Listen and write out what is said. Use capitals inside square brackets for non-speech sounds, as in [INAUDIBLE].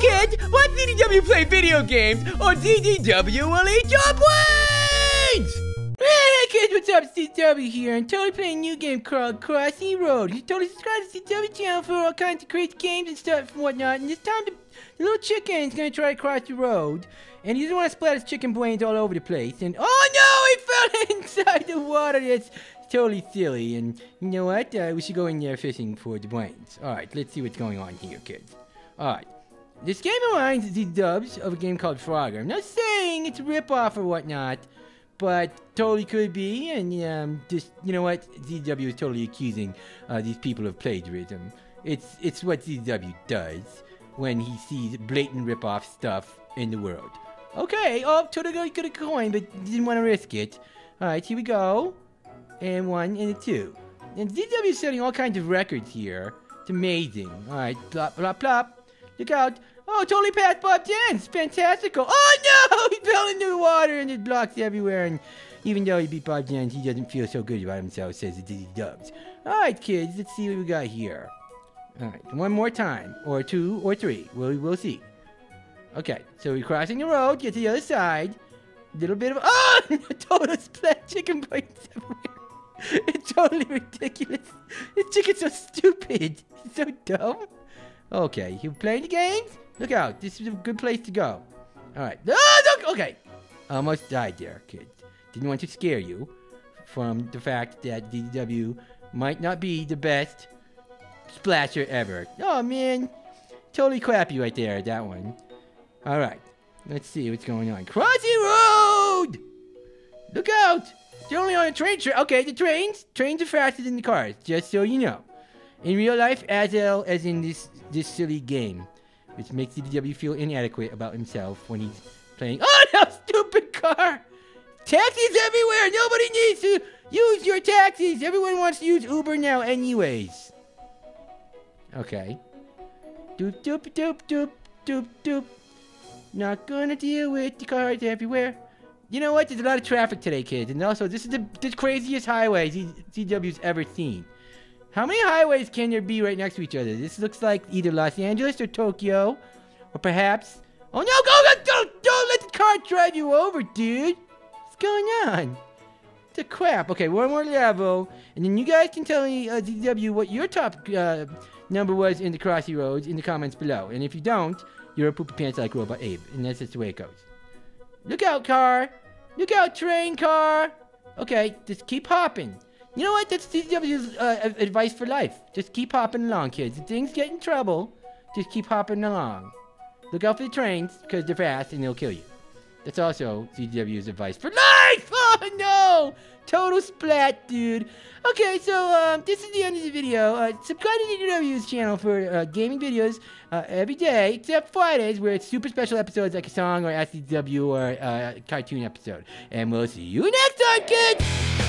Kids, watch DDW play video games, or DDW will eat your brains! Hey kids, what's up? CW here, and totally playing a new game called Crossy Road. You totally subscribe to CW channel for all kinds of crazy games and stuff and whatnot. And this time, the, the little chicken is gonna try to cross the road, and he doesn't want to splatter his chicken brains all over the place. And oh no, he [LAUGHS] fell inside the water. That's totally silly. And you know what? Uh, we should go in there fishing for the brains. All right, let's see what's going on here, kids. All right. This game reminds the dubs of a game called Frogger. I'm not saying it's a ripoff or whatnot, but totally could be. And um, just you know what, ZW is totally accusing uh, these people of plagiarism. It's it's what ZW does when he sees blatant ripoff stuff in the world. Okay, oh, totally could have coin, but didn't want to risk it. All right, here we go, and one and a two. And ZW is setting all kinds of records here. It's amazing. All right, plop, plop, plop. Look out. Oh, totally passed Bob Jenz. Fantastical. Oh, no! [LAUGHS] He fell into the water and there's blocks everywhere. And even though he beat Bob Jenz, he doesn't feel so good about himself, says the Dizzy Dubs. All right, kids, let's see what we got here. All right, one more time, or two, or three. We'll, we'll see. Okay, so we're crossing the road, get to the other side. Little bit of, oh, [LAUGHS] total splat chicken bites everywhere. [LAUGHS] It's totally ridiculous. This chicken's so stupid. It's so dumb. Okay, you playing the games? Look out, this is a good place to go. Alright. Ah, look! Okay. Almost died there, kid. Didn't want to scare you from the fact that DW might not be the best splasher ever. Oh, man. Totally crappy right there, that one. Alright. Let's see what's going on. Crossy Road! Look out! You're only on a train train. Okay, the trains. Trains are faster than the cars, just so you know. In real life, as well as in this this silly game, which makes DW feel inadequate about himself when he's playing. [LAUGHS] Oh no, stupid car! Taxis everywhere! Nobody needs to use your taxis! Everyone wants to use Uber now anyways. Okay. Doop doop doop doop doop doop. Not gonna deal with the cars everywhere. You know what? There's a lot of traffic today, kids. And also, this is the, the craziest highway DW's ever seen. How many highways can there be right next to each other? This looks like either Los Angeles or Tokyo. Or perhaps... Oh no, go, go, don't, don't let the car drive you over, dude. What's going on? The crap. Okay, one more level. And then you guys can tell me, uh, DW, what your top uh, number was in the Crossy Roads in the comments below. And if you don't, you're a poopy pants like Robot Abe. And that's just the way it goes. Look out, car. Look out, train car. Okay, just keep hopping. You know what? That's DW's uh, advice for life. Just keep hopping along, kids. If things get in trouble, just keep hopping along. Look out for the trains, because they're fast and they'll kill you. That's also DW's advice for life! [LAUGHS] Oh, no! Total splat, dude. Okay, so um, this is the end of the video. Uh, subscribe to DW's channel for uh, gaming videos uh, every day, except Fridays, where it's super special episodes like a song or SDW or uh, a cartoon episode. And we'll see you next time, kids!